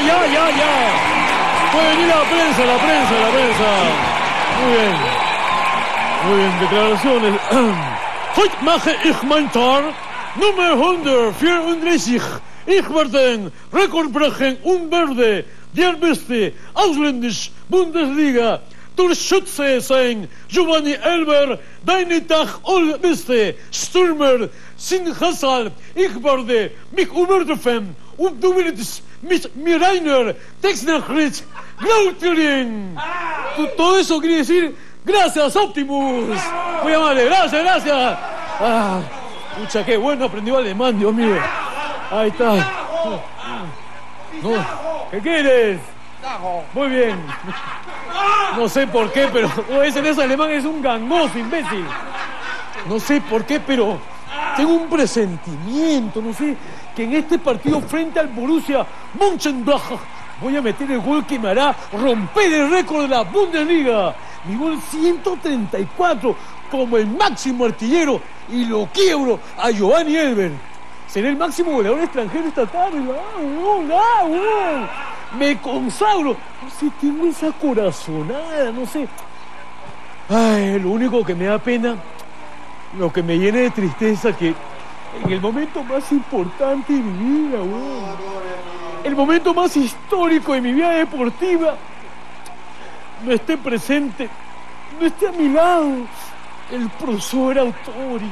ya, ya, ya, ya. Puede venir la prensa, la prensa, la prensa. Muy bien. Muy bien, declaraciones. Heute mache ich mein Tor Nummer 134. Ich werde Rekord brechen und werde der beste ausländische Bundesliga Torschütze sein. Giovanni Elber, deine Tag beste Stürmer sind Hassal. Ich werde mich übertreffen und du wirst mit mir Rainer Texnachritz Glauterin. Todo eso quiere decir gracias Optimus. Muy amable, gracias, gracias. Ah, pucha, qué bueno aprendió alemán, Dios mío. Ahí está. No, ¿Qué quieres? Muy bien. No sé por qué, pero no, ese en ese alemán es un gangoso, imbécil. No sé por qué, pero tengo un presentimiento, no sé, que en este partido frente al Borussia Mönchengladbach voy a meter el gol que me hará romper el récord de la Bundesliga. Mi gol 134 como el máximo artillero y lo quiebro a Giovanni Elber. Seré el máximo goleador extranjero esta tarde. Me consagro. No sé, tengo esa corazonada, no sé. Ay, lo único que me da pena, lo que me llena de tristeza, que en el momento más importante de mi vida, weón, el momento más histórico de mi vida deportiva, no esté presente, no esté a mi lado el profesor Autori.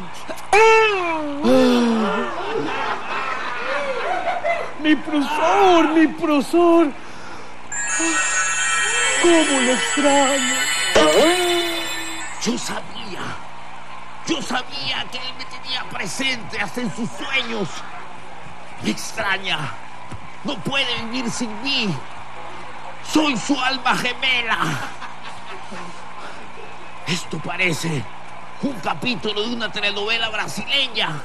Mi profesor, mi profesor. ¿Cómo lo extraño? Yo sabía, yo sabía que él me tenía presente hasta en sus sueños. Me extraña, no puede vivir sin mí. Soy su alma gemela. Esto parece un capítulo de una telenovela brasileña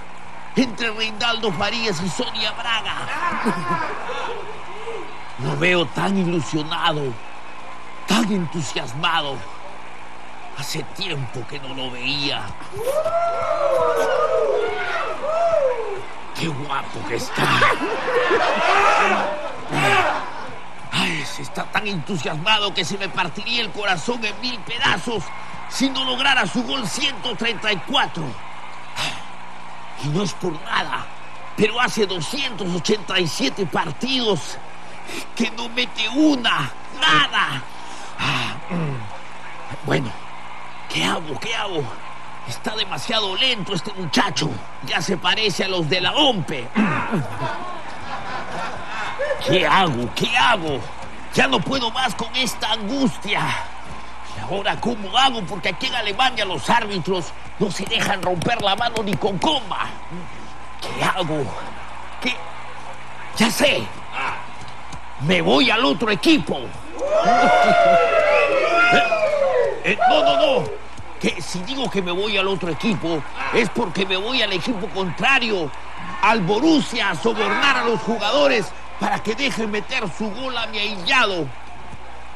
entre Reinaldo Farías y Sonia Braga. Lo veo tan ilusionado, tan entusiasmado. Hace tiempo que no lo veía. Qué guapo que está. Ay, se está tan entusiasmado que se me partiría el corazón en mil pedazos si no lograra su gol 134. Y no es por nada, pero hace 287 partidos que no mete una, nada. Ah, mm. Bueno, ¿qué hago? ¿Qué hago? Está demasiado lento este muchacho. Ya se parece a los de la OMPE. ¿Qué hago? ¿Qué hago? Ya no puedo más con esta angustia. ¿Y ahora cómo hago? Porque aquí en Alemania los árbitros no se dejan romper la mano ni con comba. ¿Qué hago? ¿Qué? Ya sé. Me voy al otro equipo. Eh, no, no, no. Que si digo que me voy al otro equipo es porque me voy al equipo contrario, al Borussia, a sobornar a los jugadores para que dejen meter su gol a mi ahillado.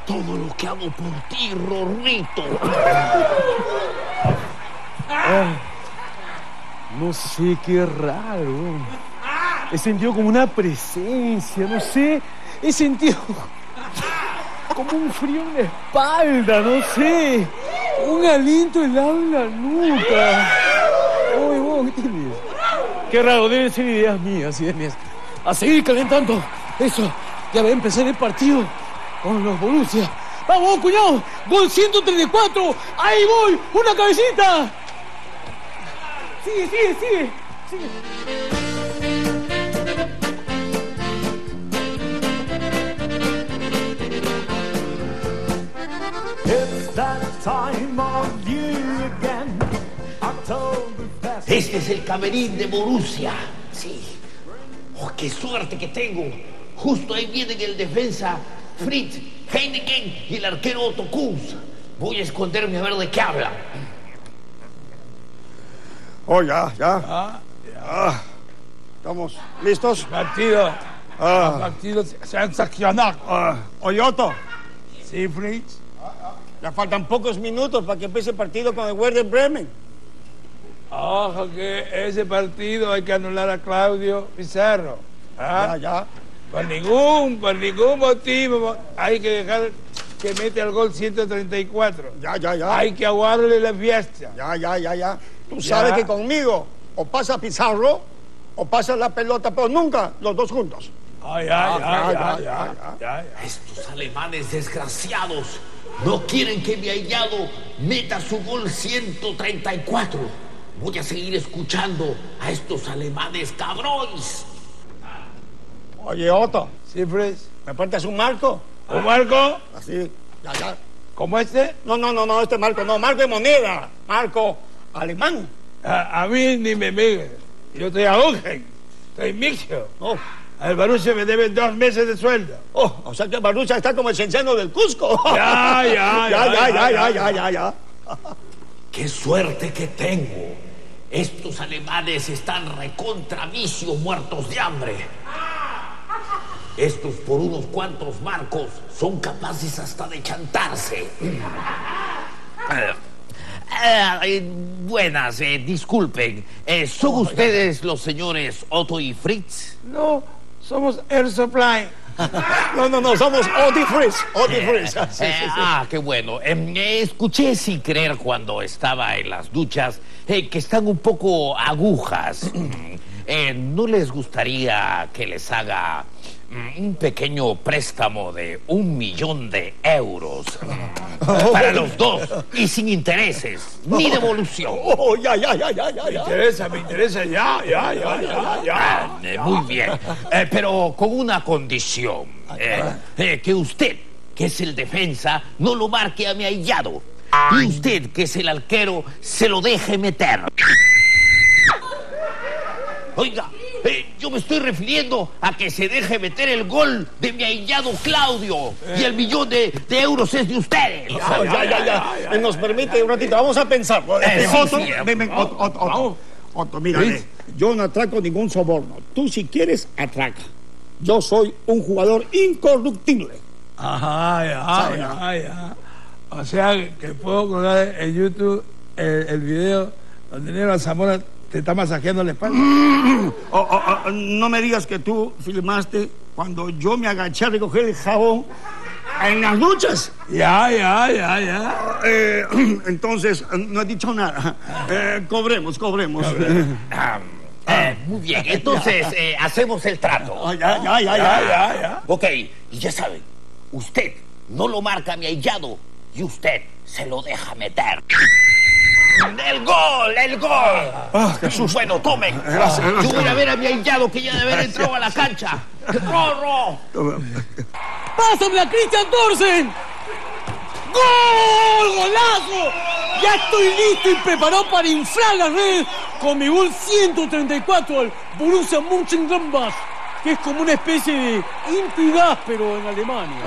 Todo lo que hago por ti, Rorrito. No sé, qué raro. He sentido como una presencia, no sé. He sentido como un frío en la espalda, no sé. Un aliento helado en la nuca. Uy, vos, ¿qué tienes? Qué raro, deben ser ideas mías, ideas mías. A seguir calentando. Eso, ya va a empezar el partido con los Borussia. ¡Vamos, cuñado! ¡Gol 134! ¡Ahí voy! ¡Una cabecita! Sigue, sigue, sigue. sigue. Este es el camerín de Borussia. Sí. Oh, qué suerte que tengo. Justo ahí vienen el defensa Fritz Heineken y el arquero Otto Kunz. Voy a esconderme a ver de qué hablan. Oh, ya, ya. Ah, ¿Estamos listos? Partido. Ah, Partido sensacional. ah, oye, Otto, Sí, Fritz. Ya faltan pocos minutos para que empiece el partido con el Werder Bremen. Ojo que ese partido hay que anular a Claudio Pizarro. Ya, ¿Ah? ya. Por ningún, por ningún motivo hay que dejar que mete al gol 134. Ya, ya, ya. Hay que aguardarle la fiesta. Ya, ya, ya, ya. Tú Ya. sabes que conmigo o pasa Pizarro o pasa la pelota, pero nunca los dos juntos. Ay, ay, ya, ay, ya, ay, ya, ay, ya, ya. Estos alemanes desgraciados no quieren que mi ahijado meta su gol 134. Voy a seguir escuchando a estos alemanes cabrones. Oye, Otto, ¿Sí, Fres? ¿me prestas un marco? ¿Un marco? Así, ya, ya. ¿Como este? No, no, no, no, este marco no, marco de moneda, marco alemán. A, a mí ni me mires. Yo estoy a Ugen. Estoy mixto. Oh, Al Borussia me deben dos meses de sueldo. oh, o sea que Barrucha está como el cenceno del Cusco. Ya, ya, ya, ya, ya, ya, ya, ya, ya, ya. ¡Qué suerte que tengo! Estos alemanes están recontra vicio muertos de hambre. Estos por unos cuantos marcos son capaces hasta de chantarse. Eh, eh, buenas, eh, disculpen. Eh, ¿Son ustedes los señores Otto y Fritz? No, somos Air Supply. No, no, no, somos Odi Frizz, Odi Frizz. Sí, sí, Eh, sí. Ah, qué bueno. Em, eh, escuché sin creer cuando estaba en las duchas eh, que están un poco agujas. Eh, ¿No les gustaría que les haga mm, un pequeño préstamo de un millón de euros mm, para los dos y sin intereses ni devolución? Oh, ya, ya, ya, ya, ya, Me interesa, me interesa. Ya, ya, ya, ya, ya. Ah, eh, muy bien, Eh, pero con una condición. eh, eh, que usted, que es el defensa, no lo marque a mi ahijado. Y usted, que es el arquero, se lo deje meter. Oiga, eh, yo me estoy refiriendo a que se deje meter el gol de mi ahijado Claudio. Y el millón de, de euros es de ustedes. Ya, ya, ya. Eh, Nos permite un ratito, vamos a pensar. Eh, sí, Otto, sí, eh, ven, ven, Otto, Otto, Otto. Otto, mira, ve, yo no atraco ningún soborno. Tú si quieres, atraca. Yo soy un jugador incorruptible. Ajá, ya, ya, ya. O sea, que puedo colgar en YouTube el, el video donde Nero Zamora te está masajeando la espalda. Oh, oh, oh, no me digas que tú filmaste cuando yo me agaché a recoger el jabón en las duchas. Ya, ya, ya, ya. Eh, entonces, no he dicho nada. Eh, cobremos, cobremos. Ah, eh, muy bien, entonces eh, hacemos el trato. Ah, ya, ya, ya, Ya, ya. Ok, y ya saben, usted no lo marca mi ahijado y usted se lo deja meter. ¡El gol! ¡El gol! Ah, qué susto. Bueno, tomen. Gracias, gracias. Yo voy a ver a mi ahijado que ya debe haber entrado a la cancha. ¡Rorro! ¡Pásame a Christian Thorsen! ¡Gol! ¡Golazo! Ya estoy listo y preparado para inflar la red con mi gol 134 al Borussia Mönchengladbach, que es como una especie de Intigas, pero en Alemania.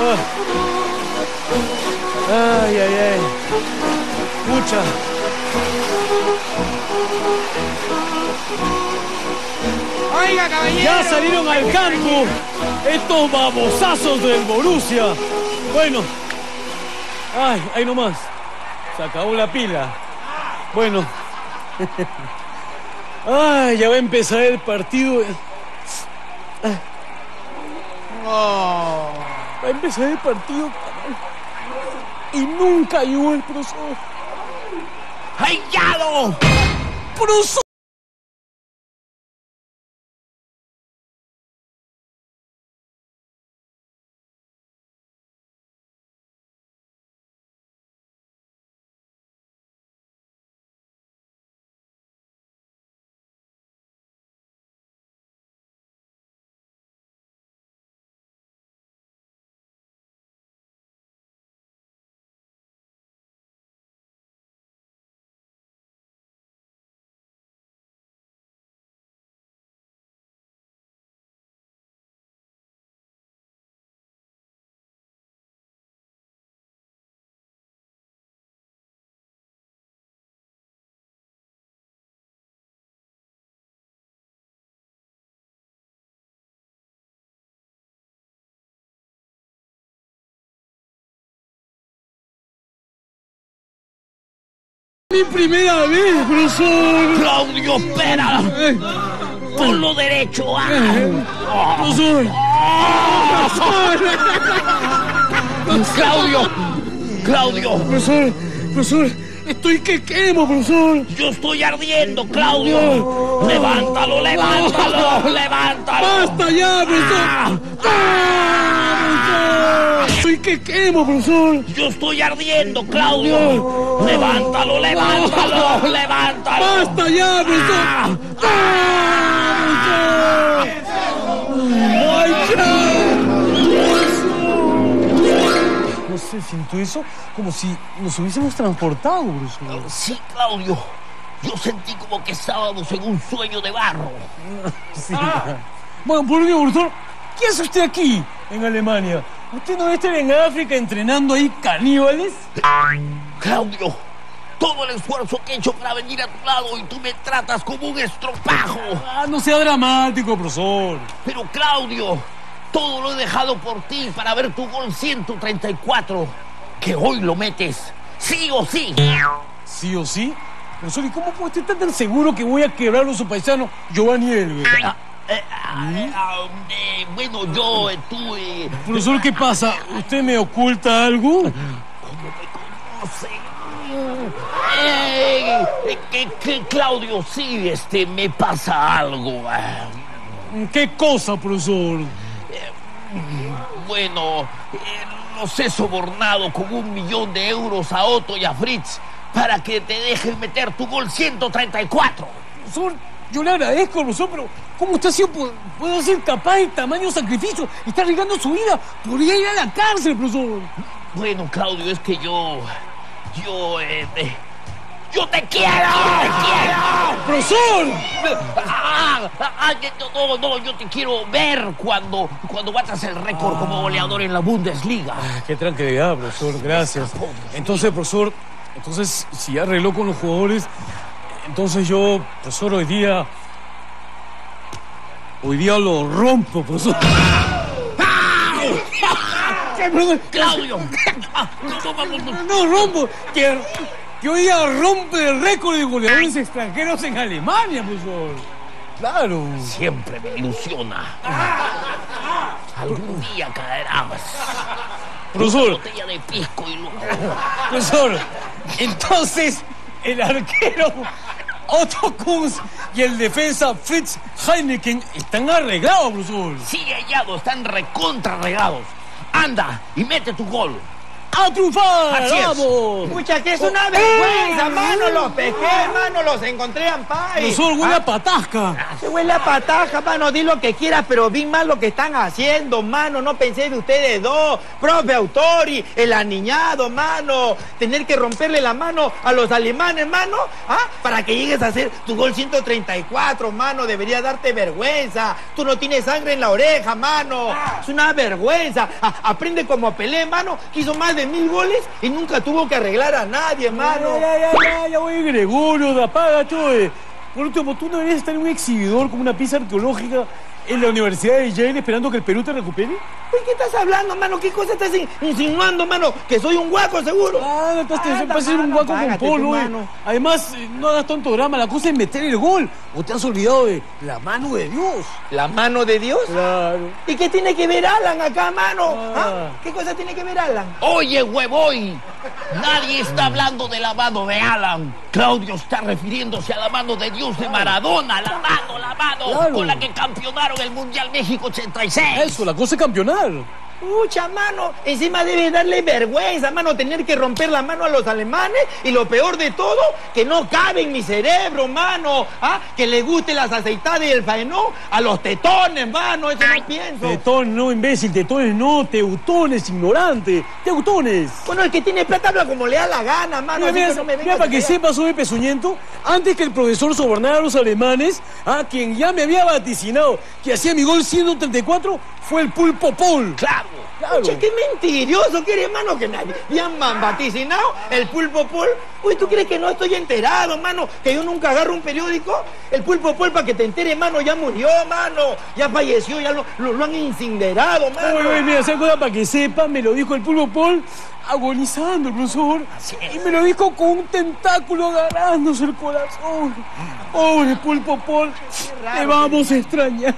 Ah. Ay, ay, ay. Escucha. Oiga, caballero. Ya salieron al campo estos babosazos del Borussia. Bueno, ay, ahí nomás. Se acabó la pila. Bueno. Ay, ya va a empezar el partido. Va a empezar el partido. Y nunca llegó el profesor. ¡Ahijado! ¡Profesor! Mi primera vez, profesor. ¡Claudio, espera! Con lo derecho. ah. Profesor. Claudio. Claudio. Profesor, profesor, estoy que quemo, profesor. Yo estoy ardiendo, Claudio. Levántalo, levántalo, levántalo. ¡Basta ya, profesor! Ah, ¡Ah, profesor! Estoy que quemo, profesor. Yo estoy ardiendo, Claudio. Levántalo, levántalo, levántalo. ¡Basta ya, profesor! Ah, ¡Ah, profesor! Siento eso como si nos hubiésemos transportado, profesor. Sí, Claudio. Yo sentí como que estábamos en un sueño de barro. Sí. Bueno, por último, profesor, ¿qué hace usted aquí, en Alemania? ¿Usted no debe estar en África entrenando ahí caníbales? Claudio, todo el esfuerzo que he hecho para venir a tu lado y tú me tratas como un estropajo. Ah, no sea dramático, profesor. Pero Claudio, todo lo he dejado por ti para ver tu gol 134, que hoy lo metes, sí o sí. ¿Sí o sí? Profesor, ¿y cómo puede estar tan seguro que voy a quebrar a su paisano Giovanni Elbe? Ah, eh, ah, eh, ah, eh, bueno, yo, eh, tú, eh, Profesor, ¿qué pasa? ¿Usted me oculta algo? eh, que, que, Claudio, sí, este, me pasa algo. ah. ¿Qué cosa, profesor? Bueno, eh, los he sobornado con un millón de euros a Otto y a Fritz para que te dejen meter tu gol 134. Profesor, yo le agradezco, profesor, pero ¿cómo usted ha sido, pu- puede ser capaz de tamaño sacrificio? Está arriesgando su vida. Podría ir a la cárcel, profesor. Bueno, Claudio, es que yo. Yo. eh, eh, ¡Yo te quiero! ¡Te quiero! ¡Profesor! Ah, ah, ah, no, no, yo te quiero ver cuando, cuando batas el récord como goleador en la Bundesliga. Qué tranquilidad, profesor, gracias. Entonces, profesor, entonces, si ya arregló con los jugadores, entonces yo, profesor, hoy día. Hoy día lo rompo, profesor. ¡Claudio! Ah, no, no, no. No, rompo. Que, que hoy día rompe el récord de goleadores extranjeros en Alemania, profesor. Claro. Siempre me ilusiona. Algún día caerás. Profesor, Botella de pisco y luego. profesor, entonces el arquero Otto Kunz y el defensa Fritz Heineken están arreglados, profesor. Sí, hallado, están recontra regados. Anda y mete tu gol. ¡A triunfar! Así es. ¡Vamos! Pucha, que es una vergüenza, mano. Los pesqué, mano. Los encontré en paz. Huele a patasca. Se huele a pataja, mano. Di lo que quieras, pero vi mal lo que están haciendo, mano. No pensé de ustedes dos. Profe Autori, el aniñado, mano. Tener que romperle la mano a los alemanes, mano. ¿Ah? Para que llegues a hacer tu gol 134, mano. Debería darte vergüenza. Tú no tienes sangre en la oreja, mano. Es una vergüenza. A- aprende como Pelé, mano. que hizo más de mil goles y nunca tuvo que arreglar a nadie, mano. Ya, ya, ya, ya, ya voy, Gregorio, apaga todo. Por último, tú no deberías estar en un exhibidor como una pieza arqueológica en la Universidad de Yale esperando que el Perú te recupere. ¿De qué estás hablando, mano? ¿Qué cosa estás in- insinuando, mano? Que soy un guaco, seguro. Ah, no estás Anda, para ser un guaco con polo, eh. Además, eh, no hagas tanto drama, la cosa es meter el gol. ¿O te has olvidado de la mano de Dios? ¿La mano de Dios? Claro. ¿Y qué tiene que ver Alan acá, mano? Ah. ¿Ah? ¿Qué cosa tiene que ver Alan? Oye, huevoy, nadie está hablando de la mano de Alan. Claudio está refiriéndose a la mano de Dios de Maradona, la mano, la mano Claro. con la que campeonaron el Mundial México 86. Eso, la cosa es campeonar. Pucha, mano, encima debe darle vergüenza, mano, tener que romper la mano a los alemanes y lo peor de todo, que no cabe en mi cerebro, mano, ¿ah? Que le guste las aceitadas y el faenó a los tetones, mano, eso no pienso. Tetón, no, imbécil, tetones no, teutones, ignorante, teutones. Bueno, el que tiene plata habla como le da la gana, mano, Mira, mira, que no me mira, para que sepas, soy pezuñento, antes que el profesor sobornara a los alemanes, a quien ya me había vaticinado que hacía mi gol 134, fue el pulpo Paul. Claro, Claro. Che, qué mentiroso que eres, mano, que nadie. Ya han vaticinado el pulpo pol. Uy, ¿tú crees que no estoy enterado, mano? Que yo nunca agarro un periódico. El pulpo pol, para que te entere, mano, ya murió, mano. Ya falleció, ya lo, lo- lo han incinerado, mano. Uy, uy, mira, ¿se acuerda para que sepa? Me lo dijo el pulpo Paul agonizando, profesor. Y me lo dijo con un tentáculo agarrándose el corazón. Pobre pulpo Paul, te vamos a extrañar.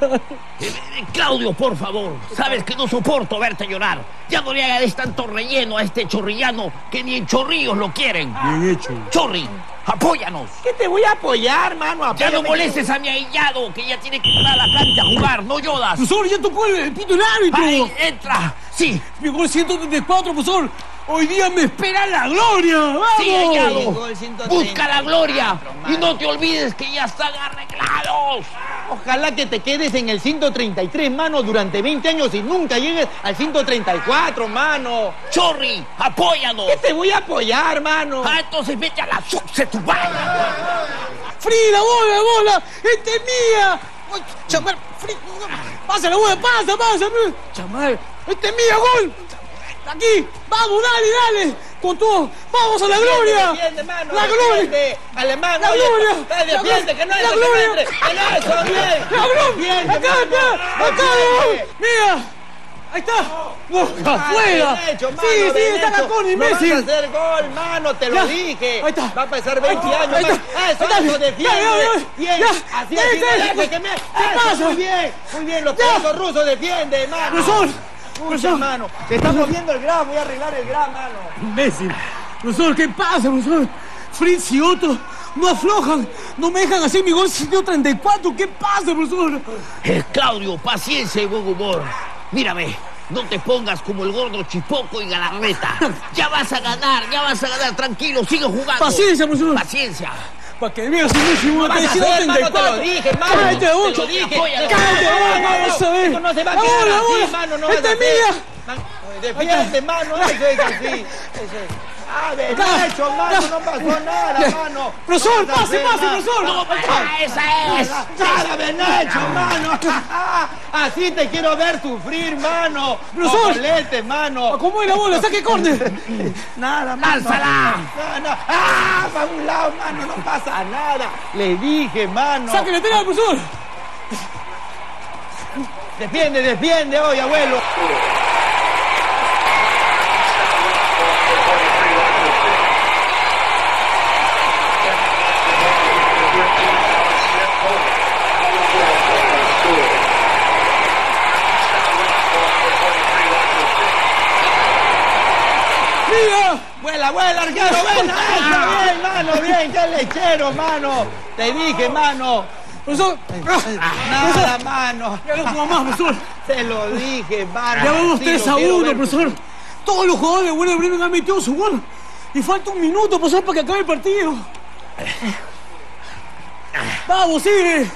Eh, eh, Claudio, por favor, sabes que no soporto verte llorar. Ya no le hagas tanto relleno a este chorrillano que ni en chorrillos lo quieren. Bien hecho. Chorri, apóyanos. ¿Qué te voy a apoyar, mano? Ya no Apóyame. molestes a mi ahijado, que ya tiene que entrar a la cancha a jugar, no lloras. Profesor, ya tocó el, el pito del árbitro. Ay, entra. Sí, Llegó el 134, profesor. Hoy día me espera la gloria. ¡Vamos! sí, ahijado. Llegó el 134, Busca la gloria. Y no te olvides que ya están arreglados. Ojalá que te quedes en el 133, mano, durante 20 años y nunca llegues al 134, mano. Chorri, apóyanos. ¿Qué te voy a apoyar, mano? Ah, entonces vete a la suce tu vaina. ¡Free, la bola, la bola! ¡Esta es mía! Chamar, Free, pasa la bola, pasa, pasa. Chamar, esta es mía, gol. Aquí, vamos, dale, dale. Con todo, vamos a la gloria. Defiende, mano, La gloria. Alemán, La oye, gloria. Defiende, que no La gloria. Que no es eso, bien. La gloria. Acá, acá. Mira. Ahí está. No, afuera. bien hecho, mano, Sí, sí, está. Gacón y No vas a Messi. hacer gol, mano, te lo Ya. dije. Ahí está. Va a pasar 20 Ahí está. años Ahí está. Eso, Ahí está. defiende. Ya, ya, ya. Bien, Ya. así, Ya, así, ya. deje que me... ¿Qué pasa? Muy bien, muy bien, los rusos defiende, mano. Profesor. mano, te está moviendo el gramo, voy a arreglar el gramo, mano. Imbécil. Profesor, ¿qué pasa, profesor? Fritz y Otto no aflojan, no me dejan hacer mi gol 134. ¿Qué pasa, profesor? Eh, Claudio, paciencia y buen humor. Mírame, no te pongas como el gordo Chipoco y Galarreta. Ya vas a ganar, ya vas a ganar. Tranquilo, sigue jugando. Paciencia, profesor. Paciencia. Para que veas hacer, mano? Te lo dije, mano. Cállate, Te lo dije. Cállate, Mano, Ocho. Vas a ver. Esto no se va a La quedar así, mano. No Esta es mía. Defiende, mano. Así. Ah, Ya. hecho, mano. No pasó nada, mano. Profesor, a pase, pase, profesor. No, ah, esa es. Nada, bien hecho, mano. Así te quiero ver sufrir, mano. Profesor. Copolete, mano. ¿Cómo es la bola? ¡Saque córner! Nada, mano. ¡Lánzala! No. ¡Ah! Para un lado, mano. No pasa nada. Le dije, mano. ¡Saque lateral, profesor! Defiende, defiende hoy, abuelo. ¡Mira! Vuela, arquero, vuela. Eso, bien, mano, bien. Qué lechero, mano. Te dije, mano. Profesor, Nada, mano. ya más, profesor. Te lo dije, mano. Ya vamos Sí, 3 lo a quiero 1, ver. profesor. Todos los jugadores de Werder Bremen han metido su gol. Y falta un minuto, profesor, para que acabe el partido. Vamos, sigue.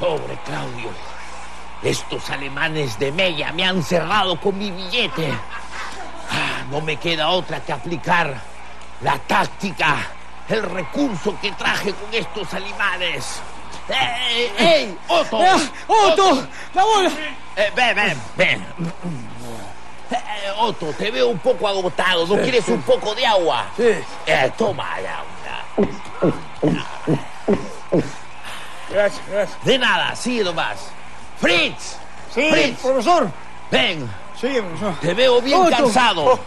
Pobre Claudio. Estos alemanes de Mella me han cerrado con mi billete. Ah, No me queda otra que aplicar la táctica, el recurso que traje con estos alemanes. ¡Ey, ey! ¡Otto! Ya, Otto, la bola. Eh, ven, ven, ven. Eh, Otto, te veo un poco agotado. ¿No quieres un poco de agua? Sí. Eh, toma el agua. Gracias, gracias. De nada, sigue nomás. Fritz, Sí, Fritz. profesor. ven. Sí, profesor. Te veo bien Otto. cansado. Oh.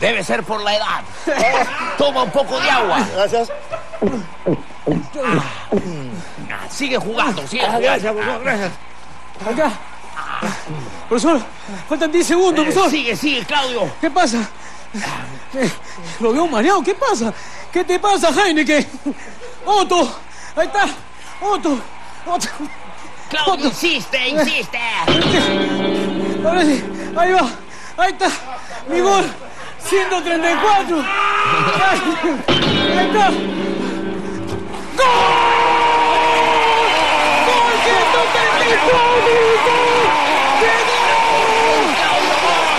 Debe ser por la edad. Toma un poco de agua. Gracias. Ah, Sigue jugando, sigue Ah, jugando. gracias, profesor, gracias. Acá. Profesor, faltan 10 segundos, Eh, profesor. sigue, sigue, Claudio. ¿Qué pasa? Eh, Lo veo mareado, ¿qué pasa? ¿Qué te pasa, Heineken? Otto, ahí está. Otto, Otto. Claudio, Otto. insiste, insiste. Ahora sí, ahí va. Ahí está. Mi gol. 134. Ahí está. ¡Gol! ¡Gol 134! ¡Qué gol!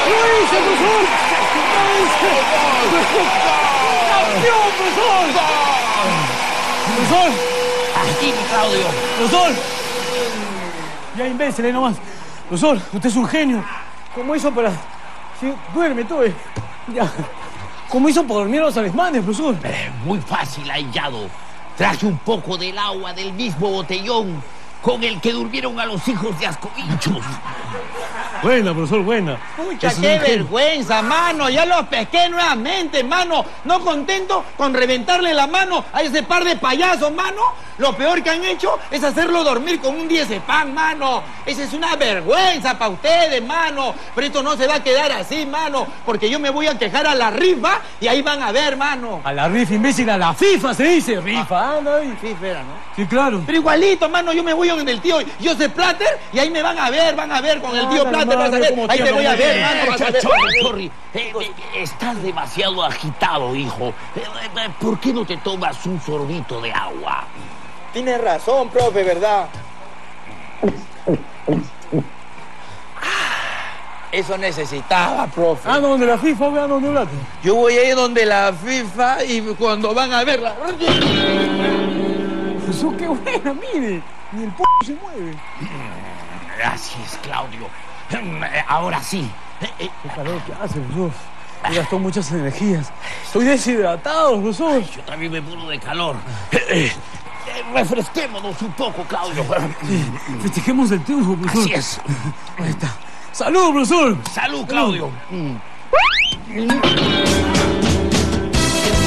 ¡Lo hice, profesor! ¡Lo hice! ¡Campeón, profesor! Profesor, Aquí, Claudio. profesor. Ya imbécil, ahí nomás. Profesor, usted es un genio. ¿Cómo hizo para Sí, duerme eh. Ya. ¿Cómo hizo para dormir a los alemanes, profesor? Eh, muy fácil, ahijado. Traje un poco del agua del mismo botellón con el que durmieron a los hijos de Ascovinchos. Buena, profesor, buena. Pucha, Eso qué vergüenza, mano. Ya los pesqué nuevamente, mano. No contento con reventarle la mano a ese par de payasos, mano. Lo peor que han hecho es hacerlo dormir con un pan, mano. Esa es una vergüenza para ustedes, mano. Pero esto no se va a quedar así, mano. Porque yo me voy a quejar a la rifa y ahí van a ver, mano. A la rifa, imbécil, a la FIFA se dice. Rifa, anda ahí. Sí, espera, ¿no? Sí, claro. Pero igualito, mano, yo me voy con el tío Joseph Platter y ahí me van a ver, van a ver con el tío Ándale, Vas a ver. Ahí te voy a ver, eh, a Eh. Chorri, eh, eh, estás demasiado agitado, hijo. Eh, eh, ¿Por qué no te tomas un sorbito de agua? Tienes razón, profe, ¿verdad? Eso necesitaba, profe. Ah, donde la FIFA, vean donde hablaste. Yo voy a ir donde la FIFA y cuando van a verla. Profesor, qué buena, mire. Ni el p se mueve. Así es, Claudio. Eh, Ahora sí. Eh, eh, Qué calor que hace, profesor. Me gastó muchas energías. Estoy deshidratado, profesor. Yo también me muero de calor. Eh, refresquémonos un poco, Claudio. Festejemos el triunfo, profesor. Así es. Ahí está. ¡Salud, profesor! Salud, Claudio. Mm.